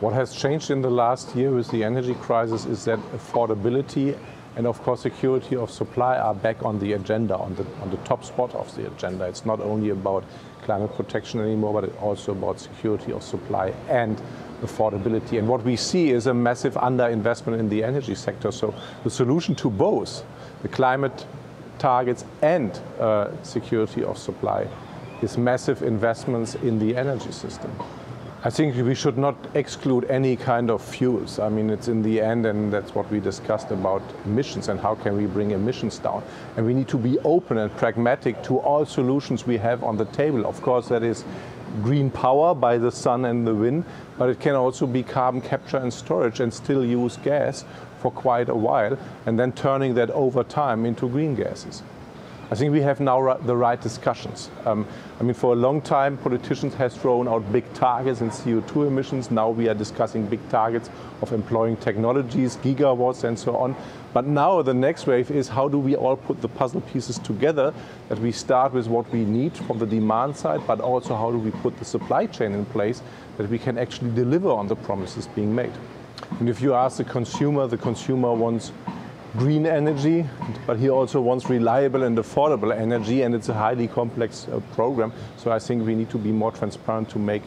What has changed in the last year with the energy crisis is that affordability and of course security of supply are back on the agenda, on the, on the top spot of the agenda. It's not only about climate protection anymore, but also about security of supply and affordability. And what we see is a massive underinvestment in the energy sector. So the solution to both the climate targets and uh, security of supply is massive investments in the energy system. I think we should not exclude any kind of fuels. I mean, it's in the end, and that's what we discussed about emissions and how can we bring emissions down. And we need to be open and pragmatic to all solutions we have on the table. Of course, that is green power by the sun and the wind, but it can also be carbon capture and storage and still use gas for quite a while, and then turning that over time into green gases. I think we have now the right discussions. Um, I mean, for a long time, politicians have thrown out big targets in CO2 emissions. Now we are discussing big targets of employing technologies, gigawatts, and so on. But now the next wave is how do we all put the puzzle pieces together that we start with what we need from the demand side, but also how do we put the supply chain in place that we can actually deliver on the promises being made. And if you ask the consumer, the consumer wants green energy, but he also wants reliable and affordable energy, and it's a highly complex uh, program. So I think we need to be more transparent to make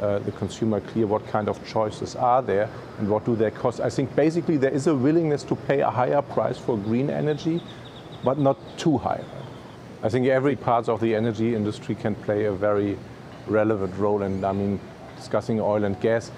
uh, the consumer clear what kind of choices are there and what do they cost. I think basically there is a willingness to pay a higher price for green energy, but not too high. I think every part of the energy industry can play a very relevant role, and I mean, discussing oil and gas,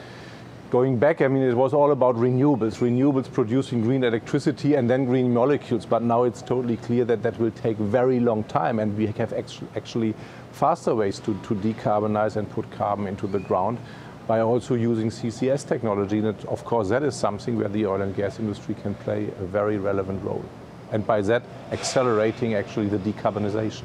going back, I mean, it was all about renewables, renewables producing green electricity and then green molecules. But now it's totally clear that that will take very long time, and we have actually faster ways to, to decarbonize and put carbon into the ground by also using CCS technology. And of course, that is something where the oil and gas industry can play a very relevant role. And by that, accelerating actually the decarbonization.